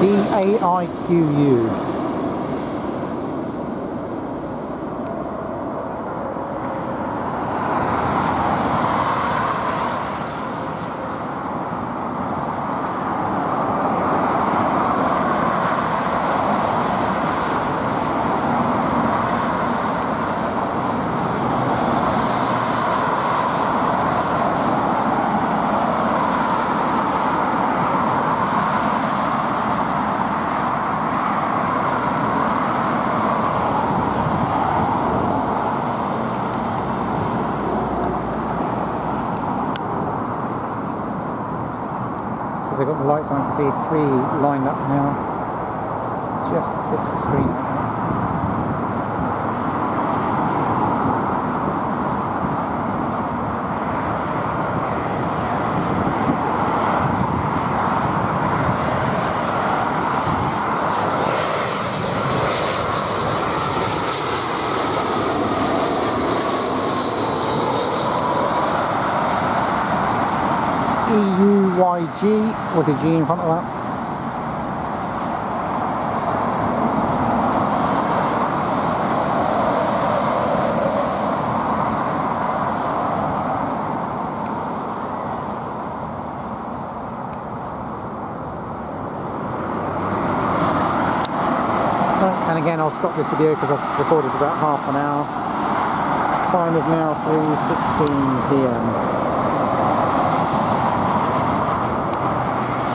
D-A-I-Q-U. Because I've got the lights on, I can see three lined up now. Just hits the screen E-U-Y-G with a G in front of that. And again, I'll stop this video because I've recorded for about half an hour. Time is now 3.16 p.m.